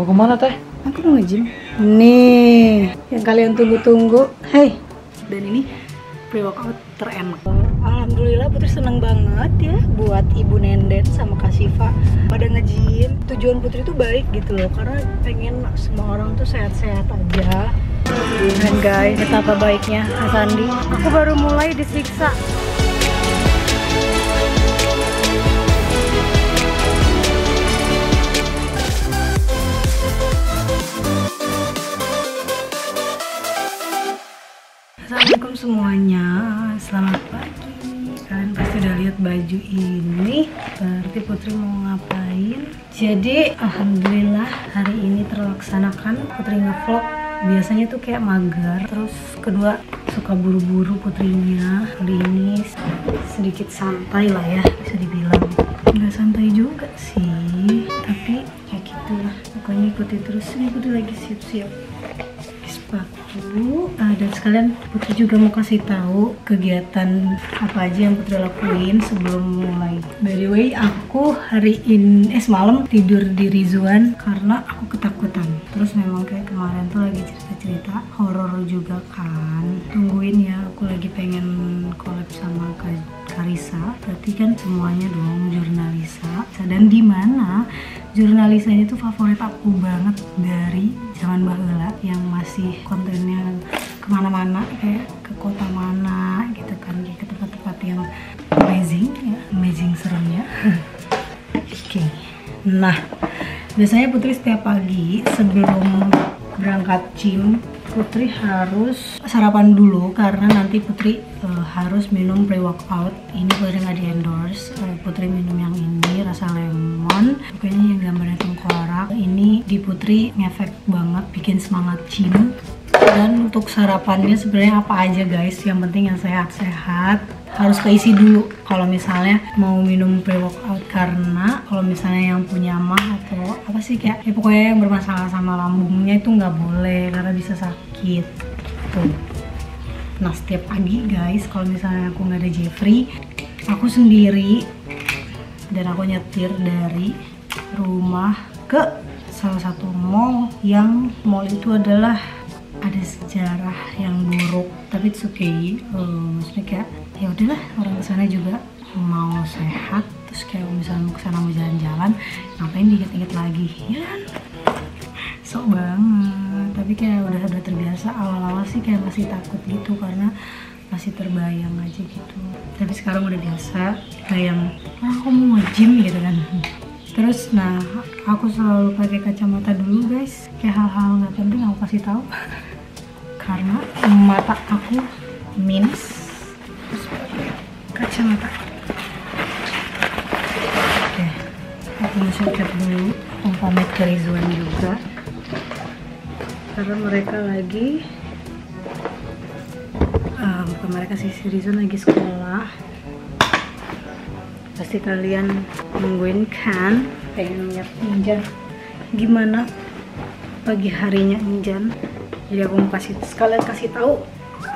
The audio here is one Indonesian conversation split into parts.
Mau ke mana teh? Aku mau nge-gym. Nih, yang kalian tunggu-tunggu. Hey, dan ini pre-workout terenak. Alhamdulillah Putri seneng banget ya buat Ibu Nenden sama Kak Siva pada nge-gym. Tujuan Putri itu baik gitu loh, karena pengen semua orang tuh sehat-sehat aja. Dan guys, betapa baiknya Kak Sandi. Aku baru mulai disiksa. Assalamualaikum semuanya, selamat pagi. Kalian pasti udah lihat baju ini. Berarti Putri mau ngapain? Jadi, alhamdulillah hari ini terlaksanakan. Putri ngevlog. Biasanya tuh kayak mager. Terus kedua suka buru-buru Putrinya. Kali ini sedikit santai lah ya, bisa dibilang. Nggak santai juga sih, tapi kayak gitu lah. Pokoknya ikuti terus. Ini Putri lagi siap-siap sepatu uh, dan sekalian Putri juga mau kasih tahu kegiatan apa aja yang Putri lakuin sebelum mulai. By the way aku hari ini eh semalam tidur di Rizwan karena aku ketakutan. Terus memang kayak kemarin tuh lagi cerita-cerita horor juga kan. Tungguin ya aku lagi pengen collab sama Kak Karisa berarti kan semuanya dong jurnalisa. Dan di mana jurnalisa ini tuh favorit aku banget dari zaman bahula yang masih kontennya ke mana-mana kayak ke kota mana gitu kan kayak ke tempat-tempat yang amazing ya amazing seremnya. Oke nah biasanya Putri setiap pagi sebelum berangkat gym Putri harus sarapan dulu karena nanti Putri uh, harus minum pre-workout. Ini Putri nggak di endorse. Uh, Putri minum yang ini rasa lemon. Pokoknya yang gambarnya tengkorak. Ini di Putri ngefek banget, bikin semangat gym. Dan untuk sarapannya sebenarnya apa aja guys? Yang penting yang sehat-sehat harus keisi dulu. Kalau misalnya mau minum pre-workout karena kalau misalnya yang punya mah atau apa sih kayak ya pokoknya yang bermasalah sama lambungnya itu nggak boleh karena bisa sakit. Tuh. Nah setiap pagi guys kalau misalnya aku nggak ada Jeffrey aku sendiri dan aku nyetir dari rumah ke salah satu mall yang mall itu adalah ada sejarah yang buruk tapi it's okay. Uh, maksudnya kayak ya udahlah orang ke sana juga mau sehat terus kayak misalnya mau ke sana mau jalan-jalan ngapain diinget-inget lagi? Ya kan? Sok banget. Tapi kayak udah udah terbiasa awal-awal sih kayak masih takut gitu karena masih terbayang aja gitu. Tapi sekarang udah biasa kayak yang ah aku mau gym gitu kan. Terus nah aku selalu pakai kacamata dulu guys. Kayak hal-hal nggak penting aku kasih tahu karena mata aku minus. Kacamata. Oke aku shortcut dulu pamit ke Rizwan juga. Karena mereka lagi bukan mereka sih si Rizwan lagi sekolah. Pasti kalian nungguin kan? Pengen lihat Injan. Gimana pagi harinya Injan jadi aku mau kasih sekalian kasih tahu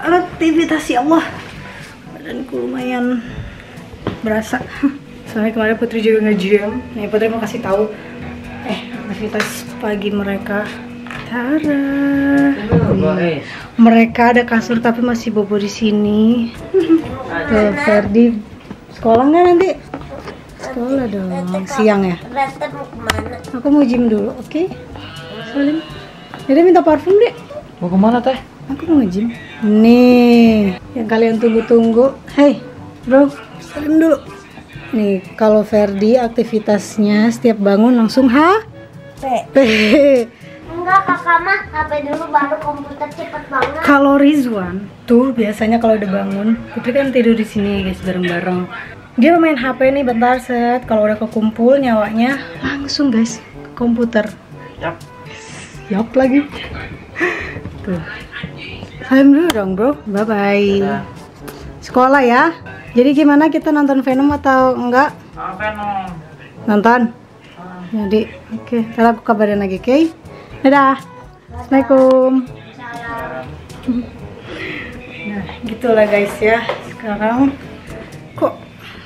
aktivitas ya Allah. Badanku lumayan berasa. Soalnya kemarin Putri juga nge-gym nih Putri mau kasih tahu. Eh aktivitas pagi mereka. Tara. Mereka ada kasur tapi masih bobo di sini. Tuh Ferdi. Sekolah nggak nanti? Sekolah dong siang ya? Aku mau gym dulu oke? Okay? Salim. Jadi minta parfum deh Mau ke mana teh? Aku mau nge-gym. Nih, yang kalian tunggu-tunggu. Hey, bro, salim dulu. Nih, kalau Ferdi aktivitasnya setiap bangun langsung H P. P. Enggak kakak mah HP dulu baru komputer cepet banget. Kalau Rizwan tuh biasanya kalau udah bangun, Putri kan tidur di sini guys bareng-bareng. Dia main HP nih bentar set. Kalau udah kekumpul nyawanya langsung guys ke komputer. Yap. Yap lagi. Tuh. Salim dulu dong bro. Bye bye. Sekolah ya. Jadi gimana kita nonton Venom atau enggak? Nonton. Jadi oke. Ntar aku kabarin lagi, oke? Dadah. Assalamualaikum. Nah, gitulah guys ya. Sekarang kok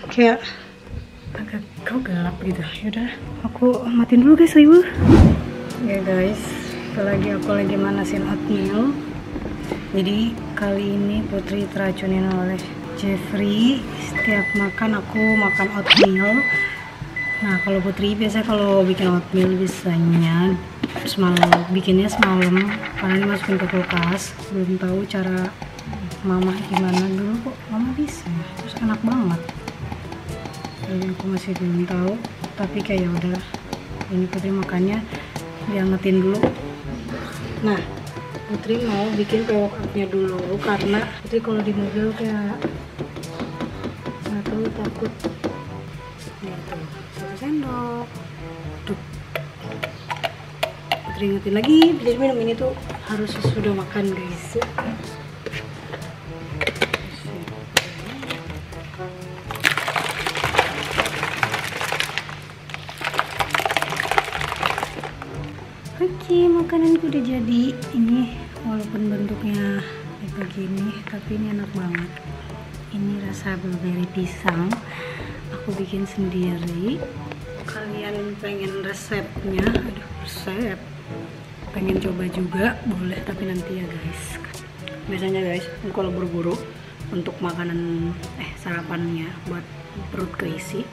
kayak agak kau gelap gitu. Yaudah, aku matiin dulu guys, ibu. Ya guys, lagi aku lagi manasin oatmeal. Jadi kali ini Putri teracunin oleh Jeffrey. Setiap makan aku makan oatmeal. Nah kalau Putri biasanya kalau bikin oatmeal biasanya semalam bikinnya semalam karena ini masukin ke kulkas. Belum tahu cara mama gimana dulu kok mama bisa terus enak banget jadi aku masih belum tahu tapi kayak ya udah ini Putri makannya diangetin dulu nah Putri mau bikin pewok upnya dulu karena Putri kalau di mobil kayak tahu takut. Gitu satu sendok. Tuh Putri ingetin lagi jadi minum ini tuh harus sesudah makan guys udah jadi. Ini walaupun bentuknya kayak begini, tapi ini enak banget. Ini rasa blueberry pisang. Aku bikin sendiri. Kalian pengen resepnya? Aduh, resep. Pengen coba juga? Boleh, tapi nanti ya guys. Biasanya guys, kalau buru-buru untuk makanan eh sarapannya buat perut keisi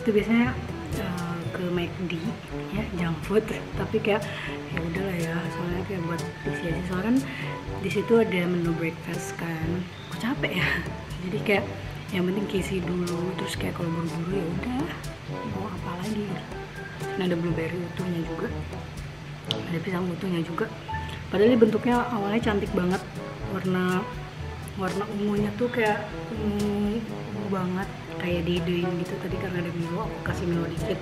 itu biasanya uh, ke McD ya junk food. Tapi kayak ya udahlah ya soalnya kayak buat isi aja soalnya kan di situ ada menu breakfast kan. Aku capek ya? Jadi kayak yang penting keisi dulu. Terus kayak kalau buru-buru ya udah mau apa lagi. Nah, ada blueberry utuhnya juga. Ada pisang utuhnya juga. Padahal ini bentuknya awalnya cantik banget. Warna warna ungunya tuh kayak ungu banget kayak diidein gitu tadi karena ada Milo aku kasih Milo dikit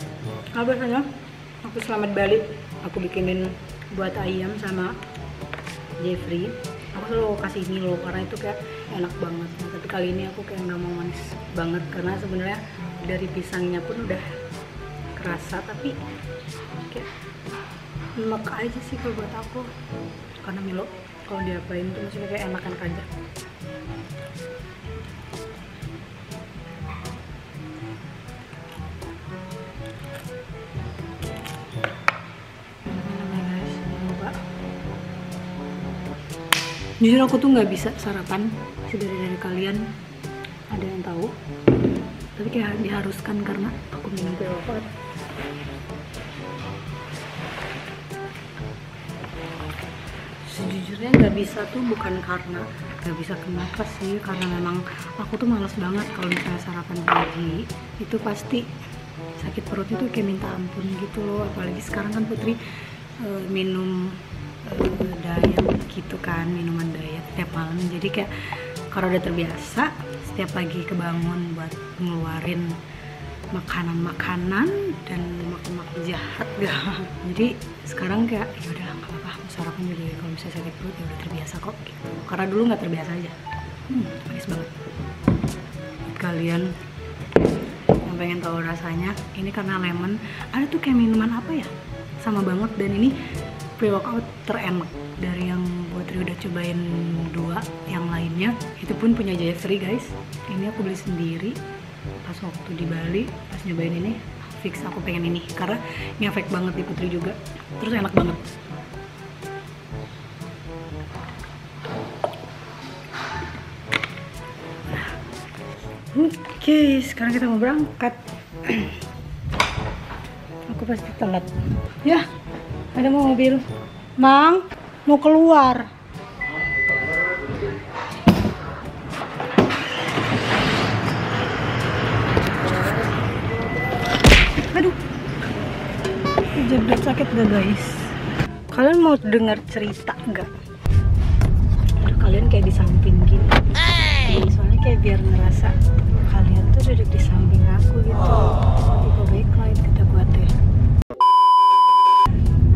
kalau biasanya aku selamat balik. Aku bikinin buat ayam sama Jeffrey. Aku selalu kasih Milo karena itu kayak enak banget. Nah, tapi kali ini aku kayak nggak mau manis banget karena sebenarnya dari pisangnya pun udah kerasa tapi kayak enak aja sih kalau buat aku. Karena Milo kalau diapain tuh maksudnya kayak enak-enak aja jujur aku tuh nggak bisa sarapan sih dari kalian ada yang tahu? Tapi kayak diharuskan karena aku minum pre-workout sejujurnya nggak bisa tuh bukan karena nggak bisa kenapa sih karena memang aku tuh males banget kalau misalnya sarapan pagi itu pasti sakit perut itu kayak minta ampun gitu loh apalagi sekarang kan Putri uh, minum uh, diet gitu kan minuman diet tiap malam. Jadi kayak kalau udah terbiasa setiap pagi kebangun buat ngeluarin makanan-makanan dan makan-makan jahat. Gak jadi sekarang kayak ya udah nggak apa-apa sarapan juga ya. kalau misalnya sakit perut ya udah terbiasa kok gitu. Karena dulu nggak terbiasa aja. Hmm, manis banget. Kalian pengen tahu rasanya. Ini karena lemon. Ada tuh kayak minuman apa ya? Sama banget. Dan ini pre-workout terenak. Dari yang Putri udah cobain dua yang lainnya itu pun punya Jeffrey guys. Ini aku beli sendiri. Pas waktu di Bali pas nyobain ini fix aku pengen ini. Karena ngefek banget di Putri juga. Terus enak banget Oke, sekarang kita mau berangkat. Aku pasti telat. Ya, ada mau mobil. Mang, mau keluar. Aduh. Jebret sakit gak guys? Kalian mau dengar cerita nggak? Kalian kayak di samping. Jadi, soalnya kayak biar ngerasa duduk di samping aku gitu. Tipe backlight kita buat ya.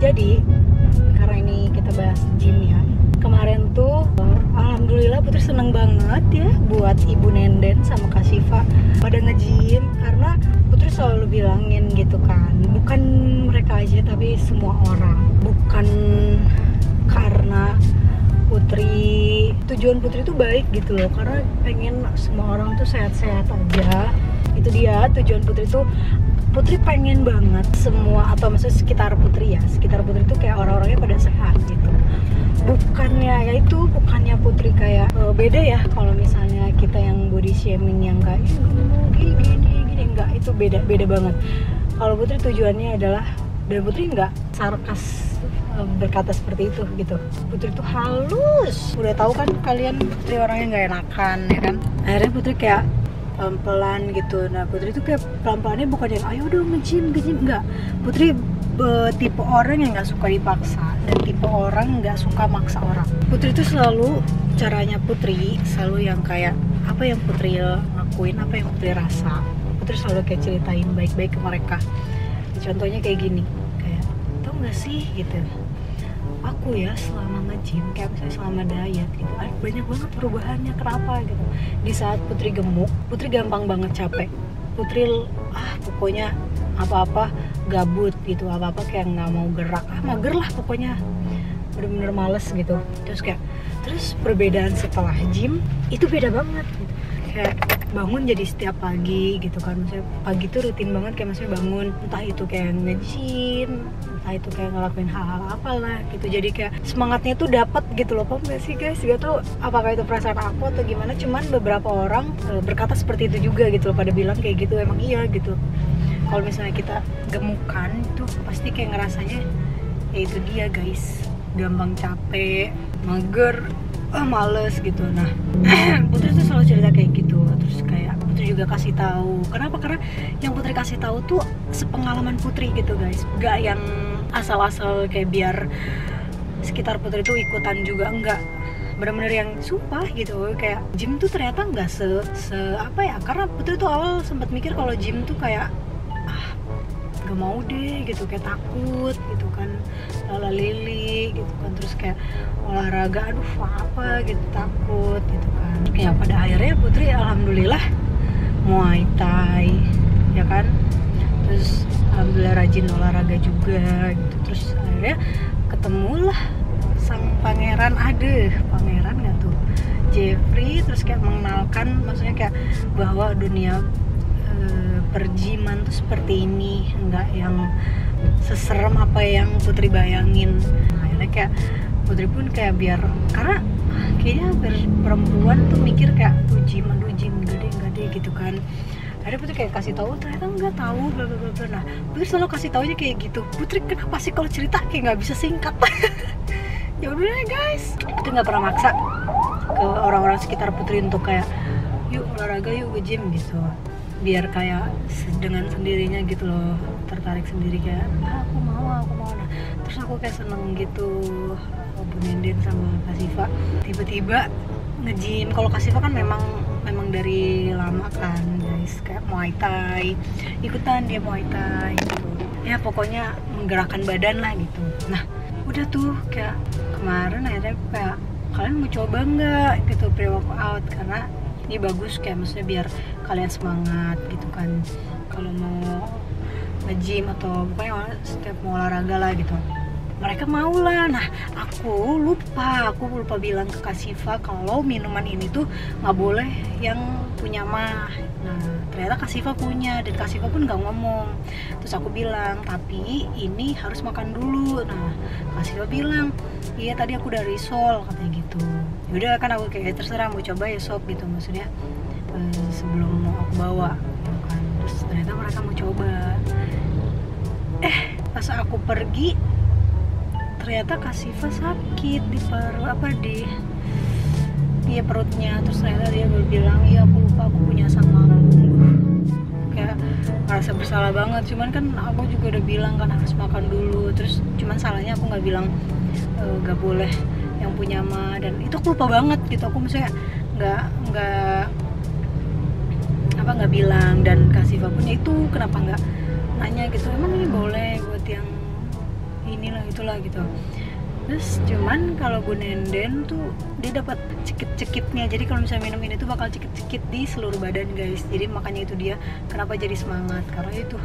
Jadi karena ini kita bahas gym ya. Kemarin tuh alhamdulillah Putri seneng banget ya buat Ibu Nenden sama Kak Siva pada nge-gym karena Putri selalu bilangin gitu kan. Bukan mereka aja tapi semua orang. Bukan karena Putri tujuan Putri itu baik gitu loh. Karena pengen semua orang tuh sehat-sehat aja. Itu dia tujuan Putri tuh Putri pengen banget semua atau maksudnya sekitar Putri ya. Sekitar Putri tuh kayak orang-orangnya pada sehat gitu. Bukannya ya itu bukannya Putri kayak uh, beda ya kalau misalnya kita yang body shaming yang kayak gini gini gini. Enggak itu beda beda banget. Kalau Putri tujuannya adalah dan Putri enggak sarkas berkata seperti itu gitu. Putri itu halus. Udah tahu kan kalian Putri orangnya nggak enakan ya kan? Akhirnya Putri kayak pelan-pelan gitu. Nah Putri itu kayak pelan-pelannya bukan yang ayo dong nge-gym nge-gym. Enggak Putri eh, tipe orang yang nggak suka dipaksa dan tipe orang nggak suka maksa orang. Putri itu selalu caranya Putri selalu yang kayak apa yang Putri lakuin apa yang Putri rasa? Putri selalu kayak ceritain baik-baik ke mereka. Contohnya kayak gini kayak tau gak sih? Gitu aku ya selama nge-gym kayak misalnya selama diet gitu ah, banyak banget perubahannya. Kenapa gitu? Di saat Putri gemuk Putri gampang banget capek. Putri ah pokoknya apa-apa gabut gitu apa-apa kayak nggak mau gerak. Ah mager lah pokoknya. Bener-bener males gitu. Terus kayak terus perbedaan setelah gym itu beda banget gitu. kayak bangun jadi setiap pagi gitu kan. Maksudnya pagi tuh rutin banget kayak maksudnya bangun entah itu kayak nge-gym entah itu kayak ngelakuin hal-hal apalah gitu. Jadi kayak semangatnya tuh dapat gitu loh paham gak sih guys? Gak tau apakah itu perasaan aku atau gimana cuman beberapa orang eh, berkata seperti itu juga gitu loh pada bilang kayak gitu emang iya gitu. Kalau misalnya kita gemukan itu pasti kayak ngerasanya ya itu dia guys. Gampang capek mager ah males gitu. Nah Putri tuh selalu cerita kayak gitu. Terus kayak Putri juga kasih tahu. Kenapa? Karena yang Putri kasih tahu tuh sepengalaman Putri gitu guys. Gak yang asal-asal kayak biar sekitar Putri tuh ikutan juga enggak bener-bener yang sumpah gitu. Kayak gym tuh ternyata nggak se, se apa ya karena Putri tuh awal sempat mikir kalau gym tuh kayak ah gak mau deh gitu. Kayak takut gitu kan lala lili gitu kan. Terus kayak olahraga aduh apa gitu takut gitu kan. Ya pada akhirnya Putri alhamdulillah Muay Thai ya kan. Terus alhamdulillah rajin olahraga juga gitu. Terus akhirnya ketemulah sang pangeran. Ada pangeran nggak tuh? Jeffrey terus kayak mengenalkan maksudnya kayak bahwa dunia eh, perjiman tuh seperti ini. Nggak yang seserem apa yang Putri bayangin. Nah, akhirnya kayak Putri pun kayak biar karena kayaknya perempuan tuh mikir kayak tuh gym aduh deh enggak deh gitu kan akhirnya Putri kayak kasih tahu ternyata nggak tahu bla bla bla nah Putri selalu kasih taunya kayak gitu. Putri kenapa sih kalau cerita kayak nggak bisa singkat? Ya udah deh guys. Putri nggak pernah maksa ke orang-orang sekitar Putri untuk kayak yuk olahraga yuk ke gym gitu. Biar kayak dengan sendirinya gitu loh tertarik sendiri kayak ah, aku mau aku mau. Nah terus aku kayak seneng gitu Bu Nenden sama Kak Siva. Tiba-tiba nge-gym. Kalau Kak Siva kan memang memang dari lama kan guys kayak Muay Thai ikutan dia Muay Thai gitu. Ya pokoknya menggerakkan badan lah gitu. Nah udah tuh kayak kemarin akhirnya kayak kalian mau coba nggak? Gitu pre workout karena ini bagus kayak maksudnya biar kalian semangat gitu kan. Kalau mau nge-gym atau pokoknya setiap mau olahraga lah gitu mereka mau lah nah aku lupa. Aku lupa bilang ke Kak Siva kalau minuman ini tuh nggak boleh yang punya mah. Nah ternyata Kak Siva punya dan Kak Siva pun nggak ngomong. Terus aku bilang tapi ini harus makan dulu. Nah Kak Siva bilang iya tadi aku dari Sol katanya gitu. Yaudah kan aku kayak terserah mau coba ya sob gitu maksudnya. Eh, sebelum mau aku bawa gitu kan. Terus ternyata mereka mau coba. Eh pas aku pergi ternyata Kasifa sakit di paru apa di iya perutnya. Terus ternyata dia bilang iya aku lupa aku punya asam lambung kayak merasa bersalah banget. Cuman kan aku juga udah bilang kan harus makan dulu. Terus cuman salahnya aku nggak bilang eh, nggak boleh yang punya mah dan itu aku lupa banget gitu. Aku misalnya nggak nggak apa nggak bilang. Dan Kasifa pun ya itu kenapa nggak nanya gitu? Emang ini boleh buat yang inilah itulah gitu. Terus cuman kalau Bu Nenden tuh dia dapat cekit-cekitnya. Jadi kalau misalnya minum ini tuh bakal cekit-cekit di seluruh badan guys. Jadi makanya itu dia kenapa jadi semangat? Karena itu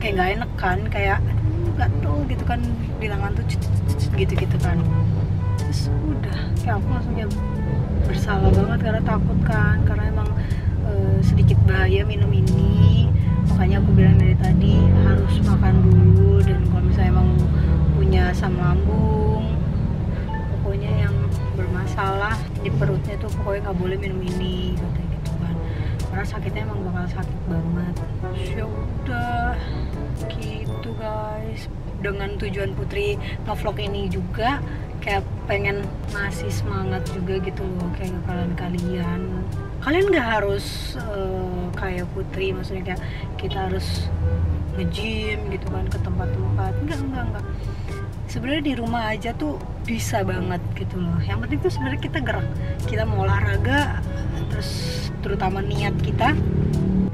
kayak nggak enak kan? Kayak aduh gatel gitu kan di lengan tuh gitu gitu kan. Terus udah kayak aku langsung ya bersalah banget karena takut kan? Karena emang eh, sedikit bahaya minum ini makanya aku bilang dari tadi harus makan dulu dan kalau misalnya emang punya asam lambung pokoknya yang bermasalah di perutnya tuh pokoknya nggak boleh minum ini katanya gitu kan. Karena sakitnya emang bakal sakit banget. Ya udah gitu guys. Dengan tujuan Putri ngevlog ini juga kayak pengen ngasih semangat juga gitu loh kayak kalian-kalian kalian nggak harus eh, kayak Putri maksudnya kayak kita harus nge-gym gitu kan ke tempat-tempat. Enggak enggak enggak sebenarnya di rumah aja tuh bisa banget gitu loh. Yang penting tuh sebenarnya kita gerak. Kita mau olahraga terus terutama niat kita.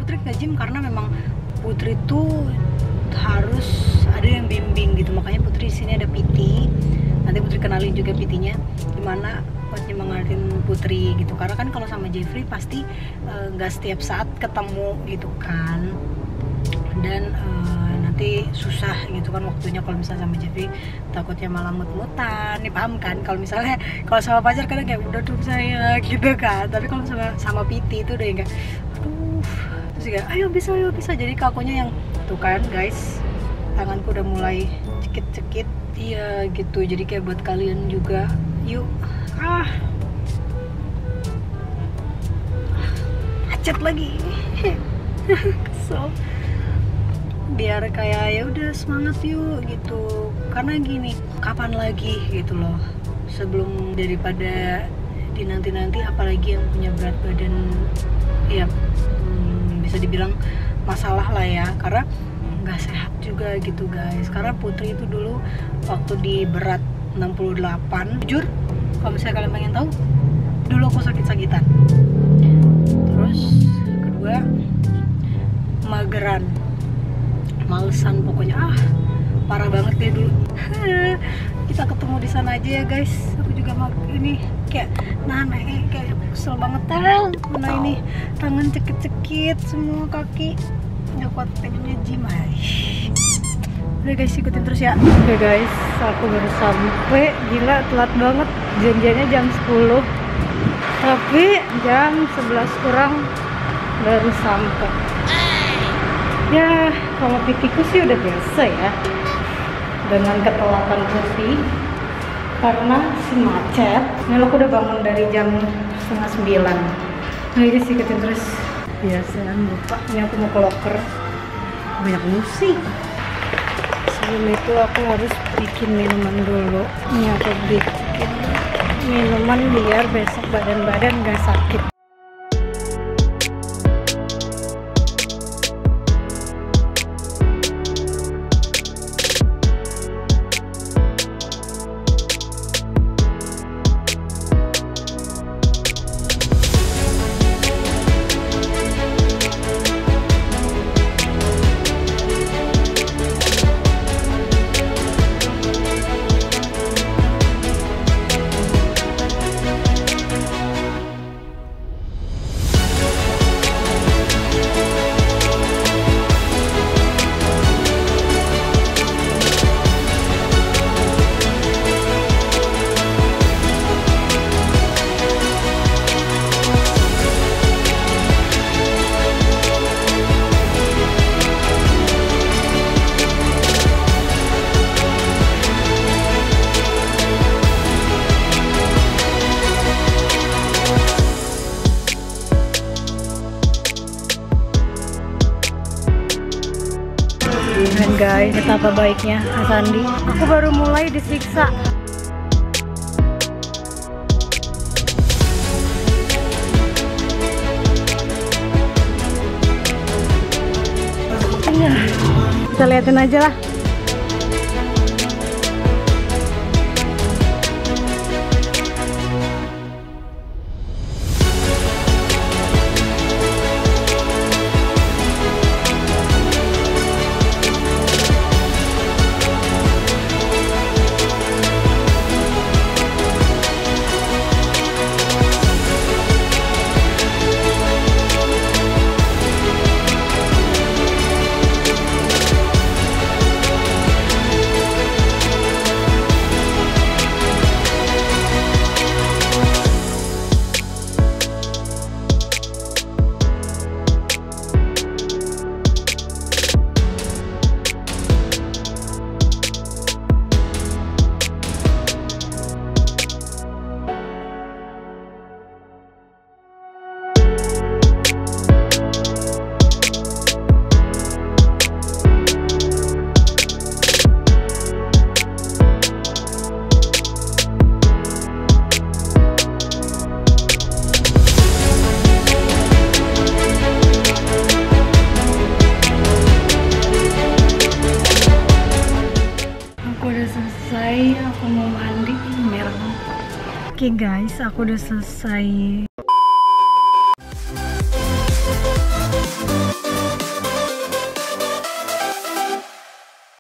Putri ke gym karena memang Putri tuh harus ada yang bimbing gitu. Makanya Putri di sini ada PT nanti Putri kenalin juga PT-nya gimana nyemangatin Putri gitu. Karena kan kalau sama Jeffrey pasti eh, nggak setiap saat ketemu gitu kan. Dan eh, nanti susah gitu kan waktunya kalau misalnya sama Jeffrey takutnya malah mut-mutan. Nih paham kan? Kalau misalnya kalau sama pacar kadang kayak udah dong saya gitu kan. Tapi kalau sama sama PT itu udah kayak aduh. Terus juga ayo bisa ayo bisa. Jadi kakunya yang tuh kan guys tanganku udah mulai cekit-cekit. Iya gitu. Jadi kayak buat kalian juga yuk. Ah macet lagi. Kesel biar kayak ya udah semangat yuk gitu. Karena gini kapan lagi gitu loh. Sebelum daripada di nanti nanti apalagi yang punya berat badan ya hmm, bisa dibilang masalah lah ya. Karena nggak sehat juga gitu guys. Karena Putri itu dulu waktu di berat 68 jujur kalau misalnya kalian pengen tahu dulu aku sakit-sakitan malesan pokoknya. Ah parah banget deh dulu. Kita ketemu di sana aja ya guys. Aku juga mau ini kayak nah eh, kayak kesel banget. Tel mana ini tangan cekit-cekit semua kaki. Nggak kuat pengennya gym udah guys ikutin terus ya. Oke guys aku baru sampai. Gila telat banget. Janjiannya jam 10 tapi jam 11 kurang baru sampai ya kalau pipiku sih udah biasa ya. Dengan ketelatan putih karena si macet Melo aku udah bangun dari jam setengah sembilan. Nah ini sih terus. Biasaan lupa. Ini aku mau ke locker. Banyak musik. Sebelum itu aku harus bikin minuman dulu. Ini aku bikin minuman biar besok badan-badan gak sakit guys, betapa baiknya Mas Andi. Aku baru mulai disiksa. Iya, kita liatin aja lah. Guys, aku udah selesai